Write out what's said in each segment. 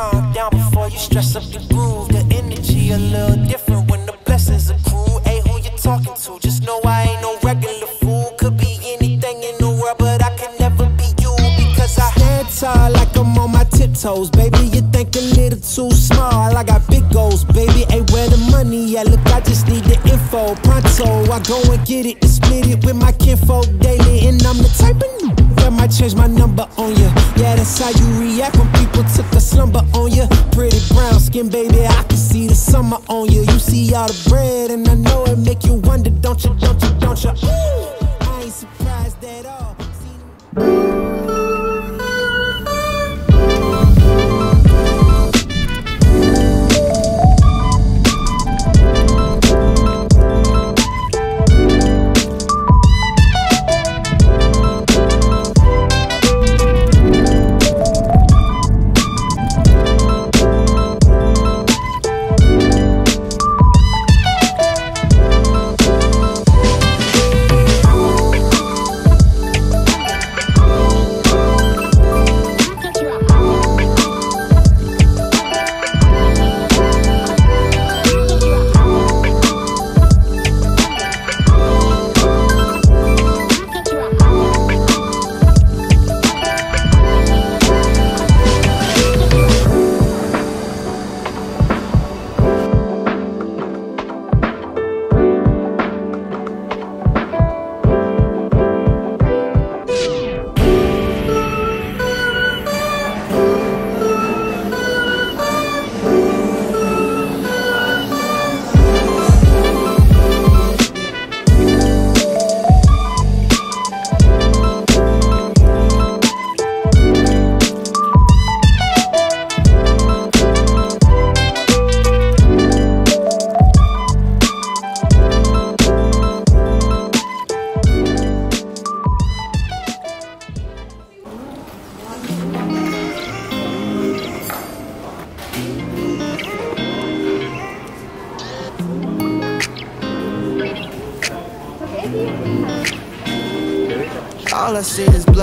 calm down before you stress up the groove. The energy a little different when the blessings accrue. Hey, who you talking to? Just know I ain't no regular fool. Could be anything in the world, but I can never be you because I stand tall like I'm on my tiptoes, baby. You think a little too small. I got big goals, baby. Hey, where the money at? Look, I just need the info. Pronto, I go and get it and split it with my kinfolk daily, and I'm the type of that might change my number on you. Yeah, that's how you react when people took a slumber on you. Pretty brown skin, baby, I can see the summer on you. You see all the bread, and I know it make you wonder, don't you, don't you, don't you? Ooh,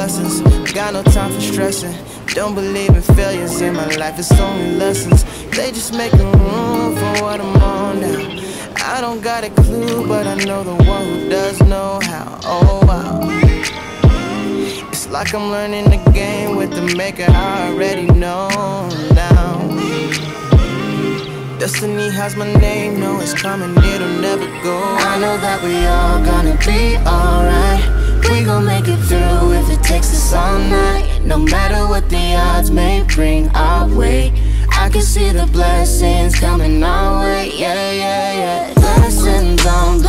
blessings. Got no time for stressing. Don't believe in failures in my life, it's only lessons. They just making room for what I'm on now. I don't got a clue, but I know the one who does know how. Oh wow. It's like I'm learning the game with the maker I already know now. Destiny has my name, know it's coming, it'll never go. I know that we all gonna be alright. We gon' make it through if it takes us all night. No matter what the odds may bring our way. I can see the blessings coming our way. Yeah, yeah, yeah. Blessings on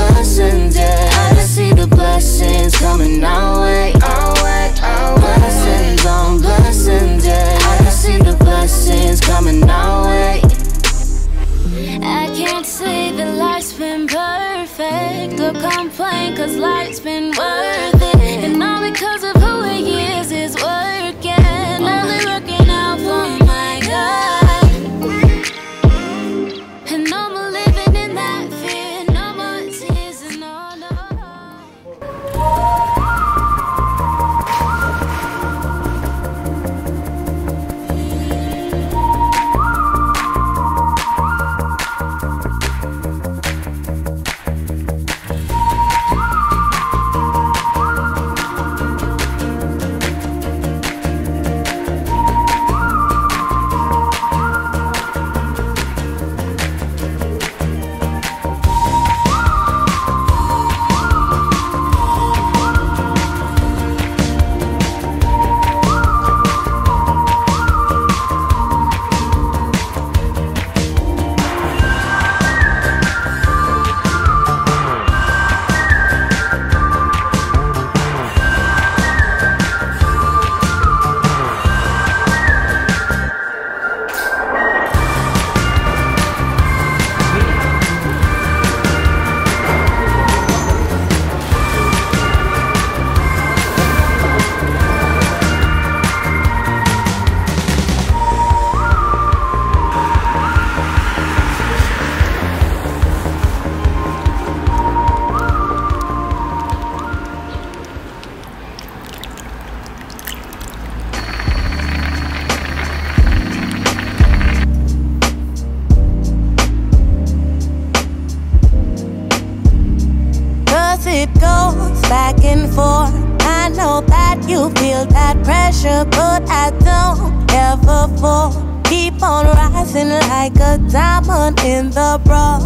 that you feel that pressure, but I don't ever fall. Keep on rising like a diamond in the rough.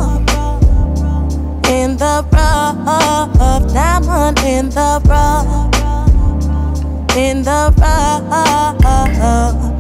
In the rough, diamond in the rough. In the rough,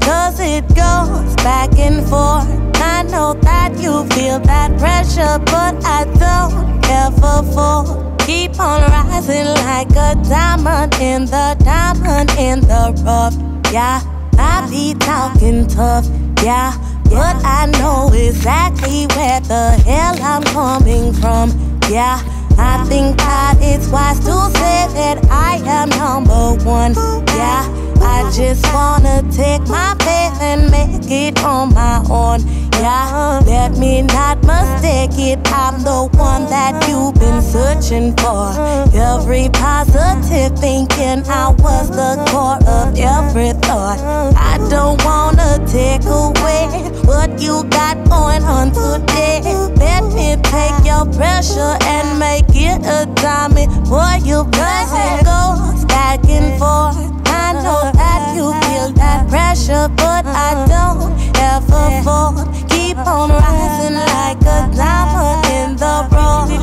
cause it goes back and forth. I know that you feel that pressure, but I don't ever fall. Keep on rising like a diamond in the diamond in the rough. Yeah, I be talking tough. Yeah, but I know exactly where the hell I'm coming from. Yeah, I think that it's wise to say that I am number one. Yeah, I just wanna take my faith and make it on my own. Yeah, let me not mistake it. I'm the one that you've been searching for. Every positive thinking, I was the core of every thought. I don't wanna take away what you got going on today. Let me take your pressure and make it a diamond. Boy, you plus it goes back and forth. I know that you feel that pressure, but I don't ever fall keep on rising like a diamond in the rough. In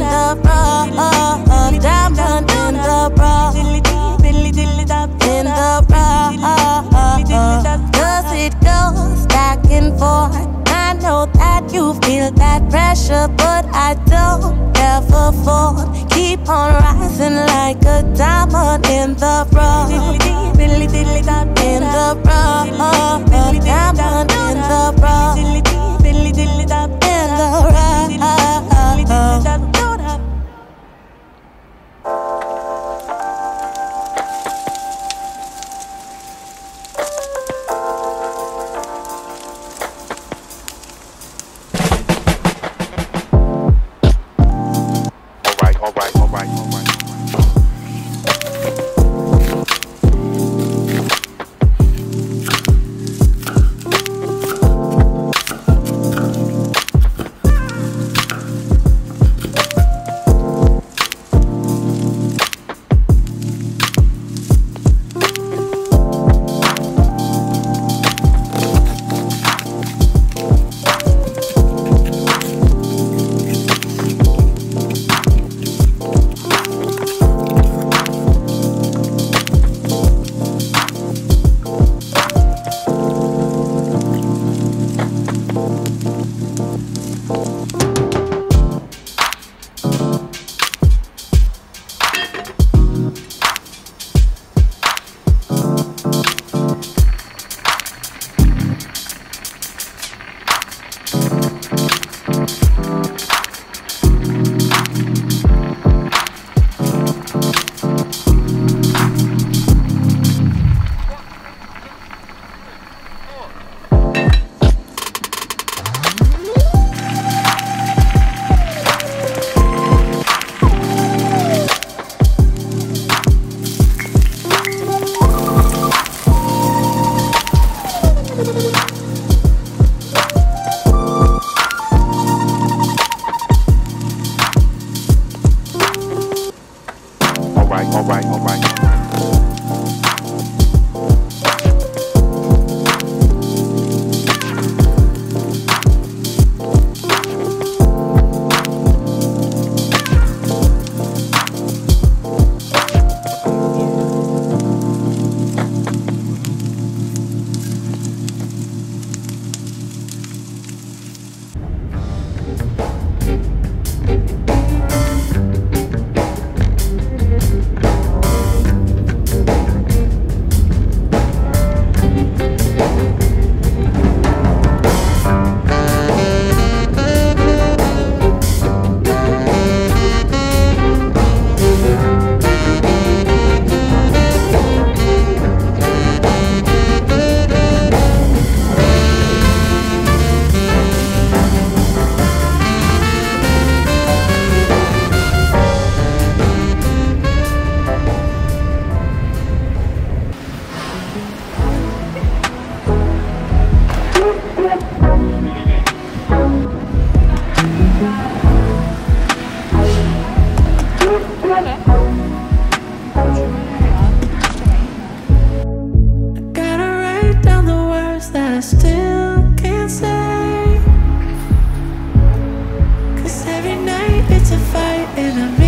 the rough, diamond in the rough. In the rough, cause it goes back and forth. I know that you feel that pressure, but I don't ever fall. Keep on rising like a diamond in the rough. A fight and I'm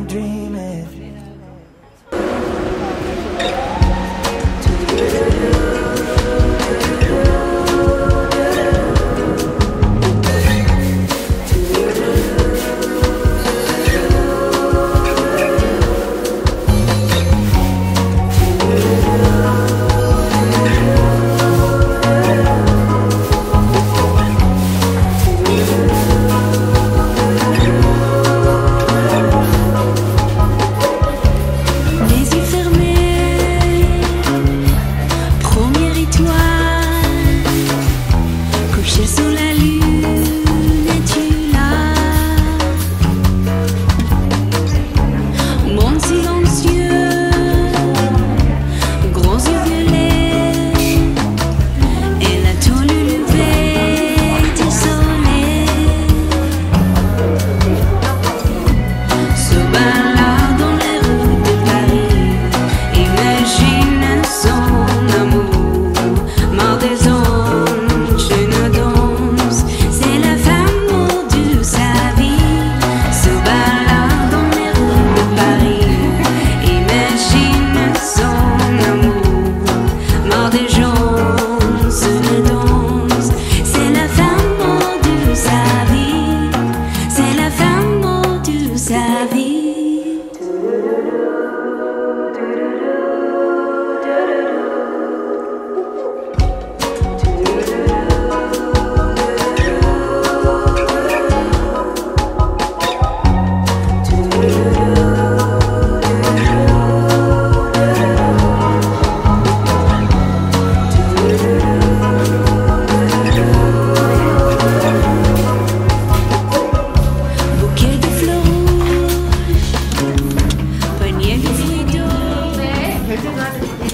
you got me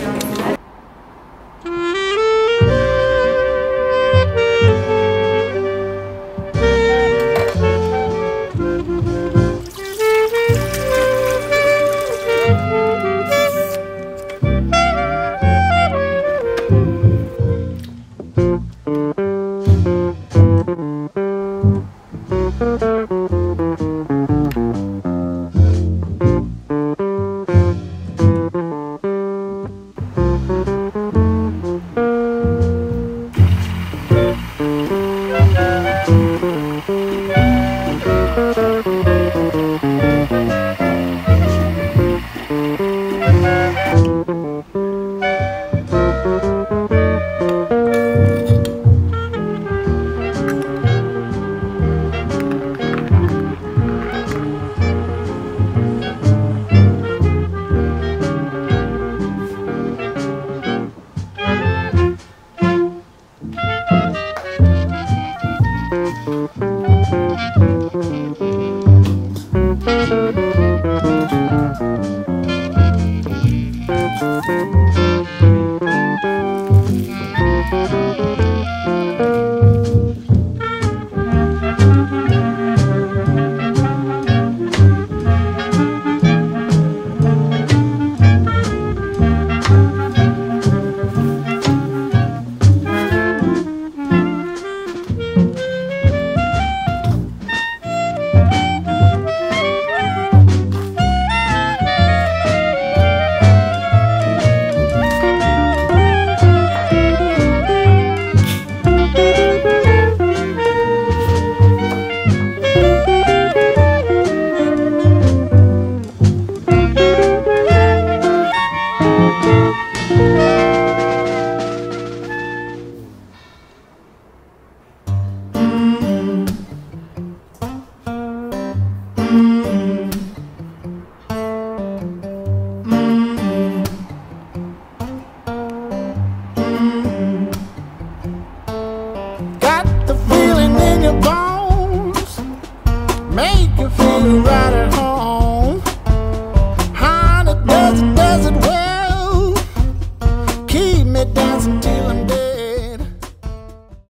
Thank you.